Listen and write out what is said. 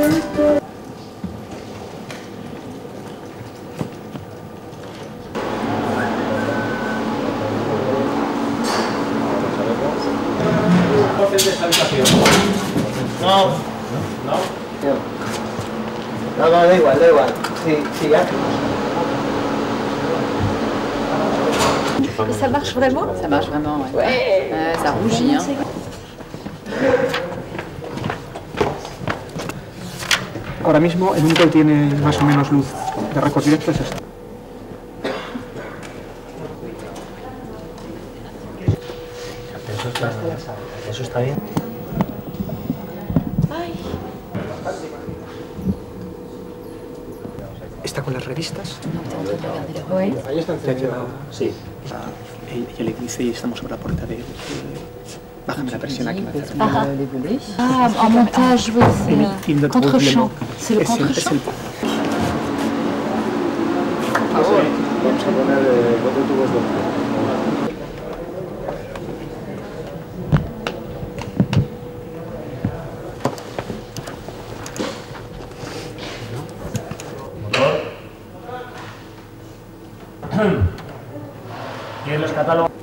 No. No. No, no, da igual, da igual. Sí, sí, ya. Ça marche vraiment? Ça marche vraiment, ouais. ouais. Euh, ça rougit, hein. Ahora mismo el único que tiene más o menos luz de récord directo es este. Eso está, eso está bien. Está con las revistas. Oui. Ahí está. Sí. Ella, ella le dice y estamos sobre la puerta de Ah, en montage, oui, c'est contre-champ. C'est le contre-champ. el- Vamos a poner eh, cuatro tubos de ¿Tienes los catálogos?